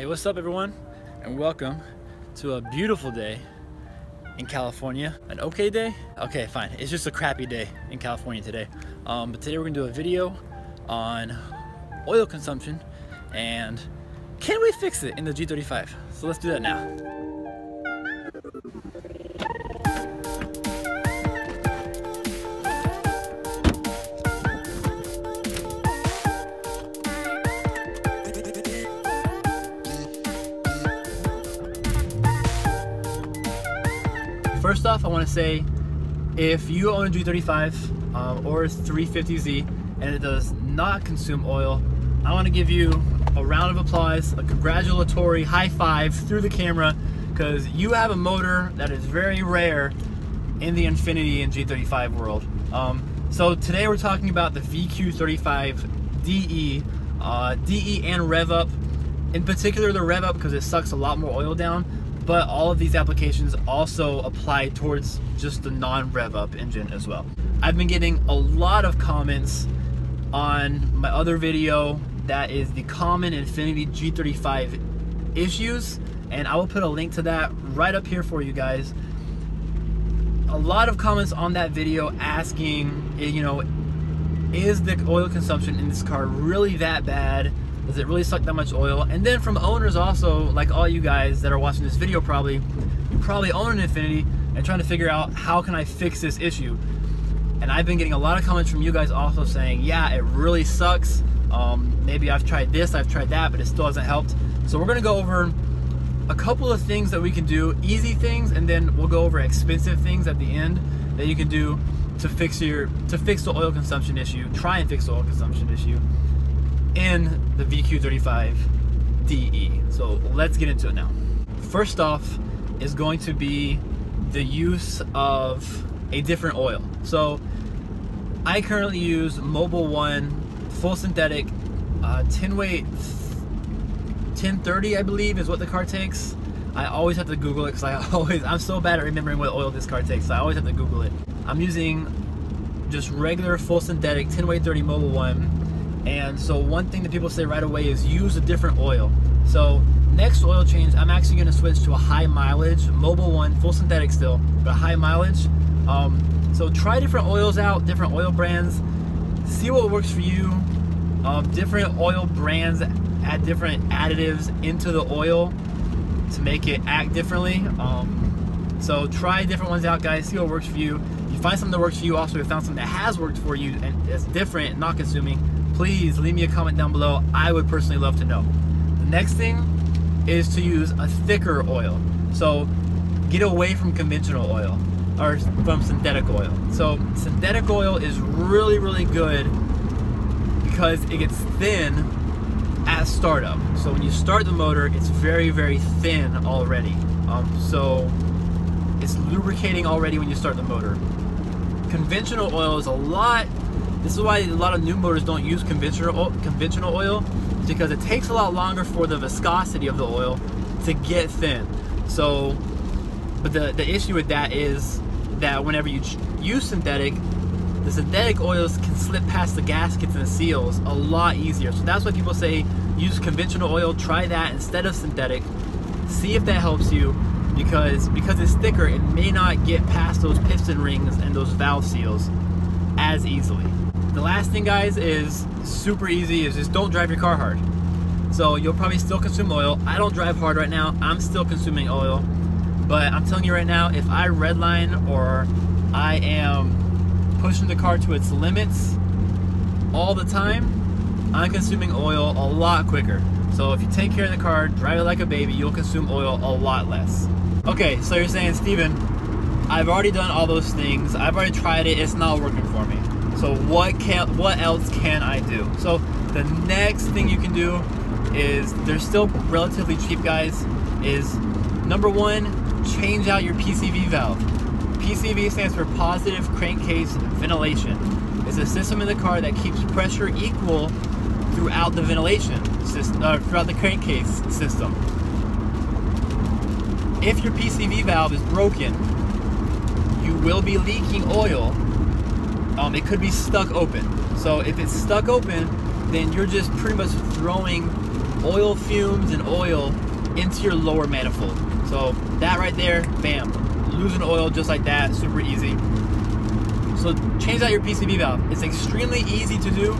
Hey, what's up everyone? And welcome to a beautiful day in California. An okay day? Okay, fine. It's just a crappy day in California today. Um, but today we're gonna do a video on oil consumption and can we fix it in the G35? So let's do that now. First off, I want to say if you own a G35 um, or 350Z and it does not consume oil, I want to give you a round of applause, a congratulatory high five through the camera because you have a motor that is very rare in the Infiniti and G35 world. Um, so today we're talking about the VQ35DE, uh, DE and rev up. In particular the rev up because it sucks a lot more oil down but all of these applications also apply towards just the non-rev up engine as well. I've been getting a lot of comments on my other video that is the common Infiniti G35 issues and I will put a link to that right up here for you guys. A lot of comments on that video asking, eh, you know, is the oil consumption in this car really that bad? Does it really suck that much oil? And then from owners also, like all you guys that are watching this video probably, you probably own an Infiniti and trying to figure out how can I fix this issue. And I've been getting a lot of comments from you guys also saying, yeah, it really sucks. Um, maybe I've tried this, I've tried that, but it still hasn't helped. So we're gonna go over a couple of things that we can do, easy things, and then we'll go over expensive things at the end that you can do to fix your to fix the oil consumption issue. Try and fix the oil consumption issue in the VQ35DE. So let's get into it now. First off is going to be the use of a different oil. So I currently use Mobil One full synthetic uh, 10 weight 1030 I believe is what the car takes. I always have to Google it because I always I'm so bad at remembering what oil this car takes. So I always have to Google it. I'm using just regular full synthetic 10 weight 30 Mobil One and so one thing that people say right away is use a different oil. So next oil change, I'm actually gonna switch to a high mileage, Mobil One, full synthetic still, but high mileage. Um, so try different oils out, different oil brands, see what works for you. Um, different oil brands add different additives into the oil to make it act differently. Um, so try different ones out, guys. See what works for you. If you find something that works for you, also if you found something that has worked for you and is different, not consuming, please leave me a comment down below. I would personally love to know. The next thing is to use a thicker oil. So get away from conventional oil or from synthetic oil. So synthetic oil is really, really good because it gets thin at startup. So when you start the motor, it's very, very thin already. Um, so it's lubricating already when you start the motor. Conventional oil is a lot this is why a lot of new motors don't use conventional conventional oil because it takes a lot longer for the viscosity of the oil to get thin. So, but the, the issue with that is that whenever you use synthetic, the synthetic oils can slip past the gaskets and the seals a lot easier. So that's why people say use conventional oil, try that instead of synthetic. See if that helps you because because it's thicker, it may not get past those piston rings and those valve seals as easily. The last thing guys is super easy is just don't drive your car hard. So you'll probably still consume oil. I don't drive hard right now. I'm still consuming oil. But I'm telling you right now, if I redline or I am pushing the car to its limits all the time, I'm consuming oil a lot quicker. So if you take care of the car, drive it like a baby, you'll consume oil a lot less. Okay, so you're saying, Steven, I've already done all those things. I've already tried it. It's not working for me. So what can what else can I do? So the next thing you can do is they're still relatively cheap guys is number one change out your PCV valve. PCV stands for positive crankcase ventilation. It's a system in the car that keeps pressure equal throughout the ventilation system, uh, throughout the crankcase system. If your PCV valve is broken, will be leaking oil um, it could be stuck open. So if it's stuck open, then you're just pretty much throwing oil fumes and oil into your lower manifold. So that right there, bam, losing oil just like that, super easy. So change out your PCV valve. It's extremely easy to do.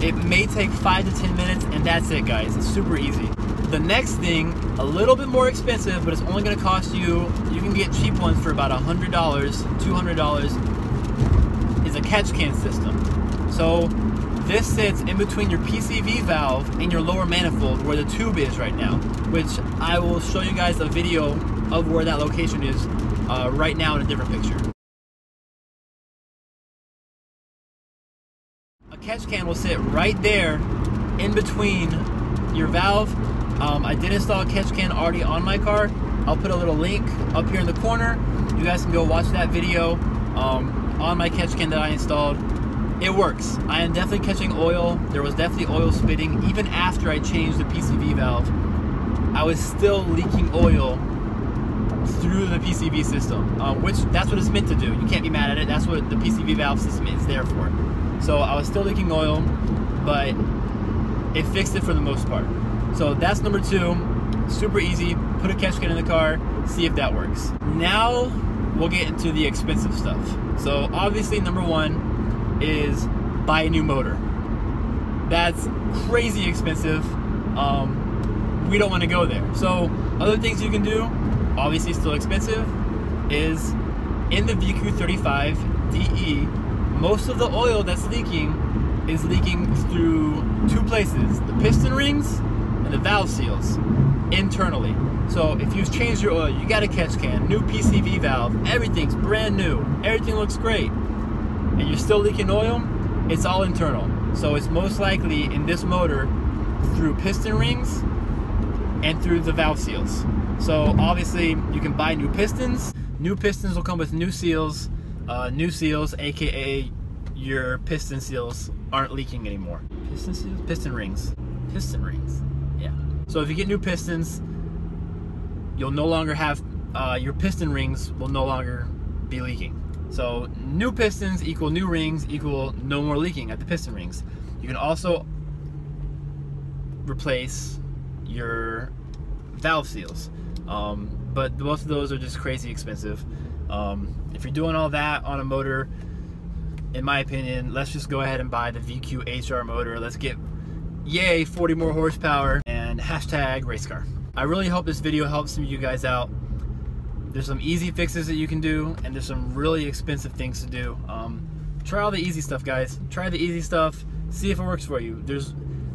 It may take five to 10 minutes and that's it guys. It's super easy. The next thing, a little bit more expensive, but it's only gonna cost you, you can get cheap ones for about $100, $200, is a catch can system. So this sits in between your PCV valve and your lower manifold where the tube is right now, which I will show you guys a video of where that location is uh, right now in a different picture. A catch can will sit right there in between your valve um, I did install a catch can already on my car. I'll put a little link up here in the corner. You guys can go watch that video um, on my catch can that I installed. It works. I am definitely catching oil. There was definitely oil spitting. Even after I changed the PCV valve, I was still leaking oil through the PCV system, um, which that's what it's meant to do. You can't be mad at it. That's what the PCV valve system is there for. So I was still leaking oil, but it fixed it for the most part. So that's number two. Super easy. Put a catch can in the car, see if that works. Now we'll get into the expensive stuff. So obviously number one is buy a new motor. That's crazy expensive. Um, we don't want to go there. So other things you can do, obviously still expensive, is in the VQ35 DE, most of the oil that's leaking is leaking through two places, the piston rings the valve seals internally. So if you've changed your oil, you got a catch can, new PCV valve, everything's brand new, everything looks great, and you're still leaking oil, it's all internal. So it's most likely in this motor through piston rings and through the valve seals. So obviously you can buy new pistons. New pistons will come with new seals, uh, new seals, AKA your piston seals aren't leaking anymore. Piston seals? Piston rings. Piston rings. So if you get new pistons, you'll no longer have, uh, your piston rings will no longer be leaking. So new pistons equal new rings equal no more leaking at the piston rings. You can also replace your valve seals. Um, but both of those are just crazy expensive. Um, if you're doing all that on a motor, in my opinion, let's just go ahead and buy the VQ HR motor. Let's get, yay, 40 more horsepower hashtag race car. I really hope this video helps some of you guys out. There's some easy fixes that you can do, and there's some really expensive things to do. Um, try all the easy stuff, guys. Try the easy stuff. See if it works for you. There's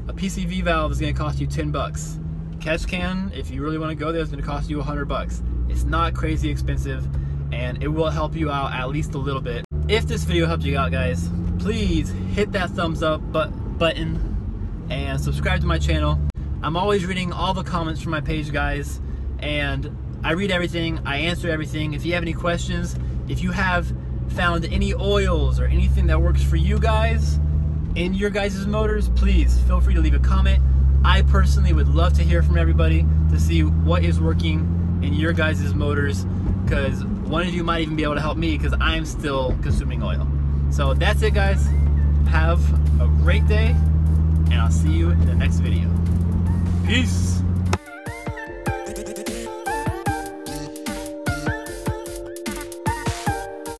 a PCV valve is going to cost you 10 bucks. Catch can, if you really want to go there, is going to cost you 100 bucks. It's not crazy expensive, and it will help you out at least a little bit. If this video helped you out, guys, please hit that thumbs up but button and subscribe to my channel. I'm always reading all the comments from my page, guys, and I read everything, I answer everything. If you have any questions, if you have found any oils or anything that works for you guys in your guys' motors, please feel free to leave a comment. I personally would love to hear from everybody to see what is working in your guys' motors because one of you might even be able to help me because I'm still consuming oil. So that's it guys. Have a great day and I'll see you in the next video. Peace.